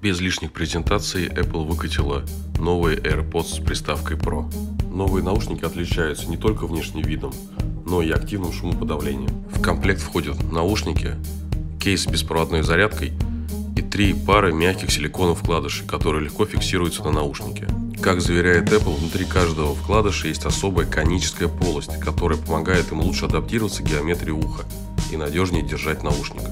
Без лишних презентаций Apple выкатила новые AirPods с приставкой Pro. Новые наушники отличаются не только внешним видом, но и активным шумоподавлением. В комплект входят наушники, кейс с беспроводной зарядкой и три пары мягких силиконовых вкладышей, которые легко фиксируются на наушнике. Как заверяет Apple, внутри каждого вкладыша есть особая коническая полость, которая помогает им лучше адаптироваться к геометрии уха и надежнее держать наушник.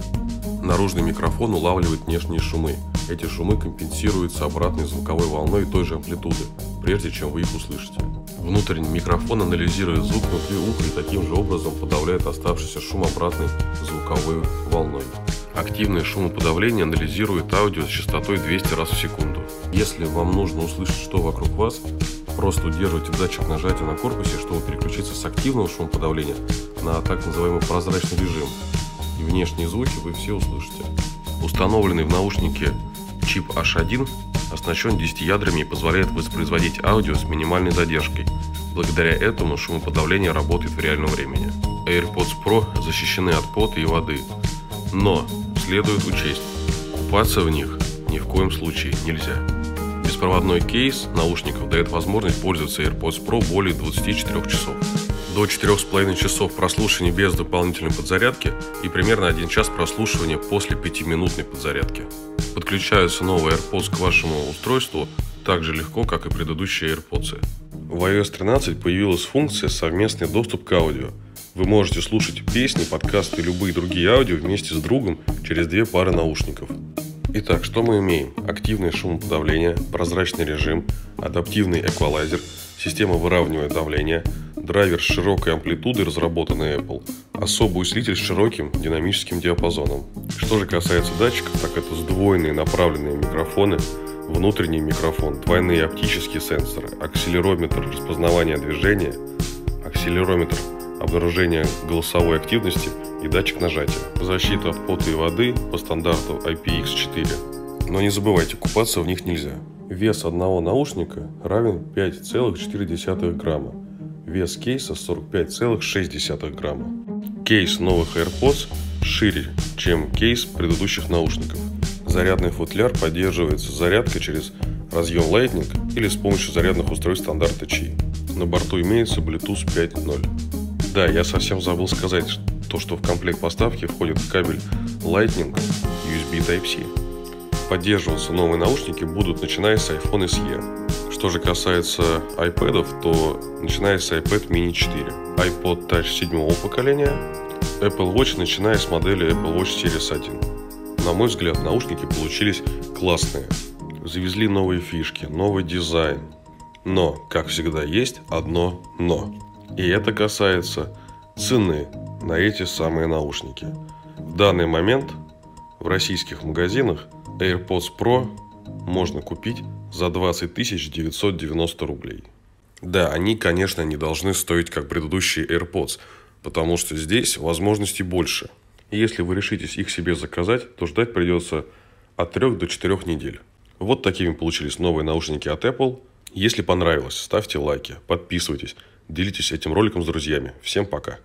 Наружный микрофон улавливает внешние шумы. Эти шумы компенсируются обратной звуковой волной той же амплитуды, прежде чем вы их услышите. Внутренний микрофон анализирует звук внутри уха и таким же образом подавляет оставшийся шум обратной звуковой волной. Активное шумоподавление анализирует аудио с частотой 200 раз в секунду. Если вам нужно услышать, что вокруг вас, просто удерживайте датчик нажатия на корпусе, чтобы переключиться с активного шумоподавления на так называемый прозрачный режим и внешние звуки вы все услышите. Установленный в наушнике чип H1 оснащен 10 ядрами и позволяет воспроизводить аудио с минимальной задержкой. Благодаря этому шумоподавление работает в реальном времени. AirPods Pro защищены от пота и воды. Но следует учесть, купаться в них ни в коем случае нельзя. Беспроводной кейс наушников дает возможность пользоваться AirPods Pro более 24 часов до 4,5 часов прослушивания без дополнительной подзарядки и примерно 1 час прослушивания после 5-минутной подзарядки. Подключаются новые AirPods к вашему устройству так же легко, как и предыдущие AirPods. В iOS 13 появилась функция «Совместный доступ к аудио». Вы можете слушать песни, подкасты и любые другие аудио вместе с другом через две пары наушников. Итак, что мы имеем? Активное шумоподавление, прозрачный режим, адаптивный эквалайзер, система выравнивания давления – драйвер с широкой амплитудой, разработанный Apple, особый усилитель с широким динамическим диапазоном. Что же касается датчиков, так это сдвоенные направленные микрофоны, внутренний микрофон, двойные оптические сенсоры, акселерометр распознавания движения, акселерометр обнаружения голосовой активности и датчик нажатия. Защита от пота и воды по стандарту IPX4. Но не забывайте, купаться в них нельзя. Вес одного наушника равен 5,4 грамма. Вес кейса 45,6 грамма. Кейс новых AirPods шире, чем кейс предыдущих наушников. Зарядный футляр поддерживается зарядкой через разъем Lightning или с помощью зарядных устройств стандарта Qi. На борту имеется Bluetooth 5.0. Да, я совсем забыл сказать, то, что в комплект поставки входит кабель Lightning USB Type-C. Поддерживаться новые наушники будут начиная с iPhone SE. Что же касается iPad, то начиная с iPad mini 4, iPod Touch седьмого поколения, Apple Watch начиная с модели Apple Watch Series 1. На мой взгляд, наушники получились классные. Завезли новые фишки, новый дизайн. Но, как всегда, есть одно «но». И это касается цены на эти самые наушники. В данный момент в российских магазинах AirPods Pro можно купить за 20 990 рублей. Да, они, конечно, не должны стоить как предыдущие AirPods, потому что здесь возможностей больше. И если вы решитесь их себе заказать, то ждать придется от 3 до 4 недель. Вот такими получились новые наушники от Apple. Если понравилось, ставьте лайки, подписывайтесь, делитесь этим роликом с друзьями. Всем пока!